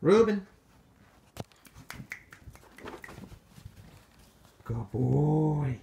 Reuben. Good boy.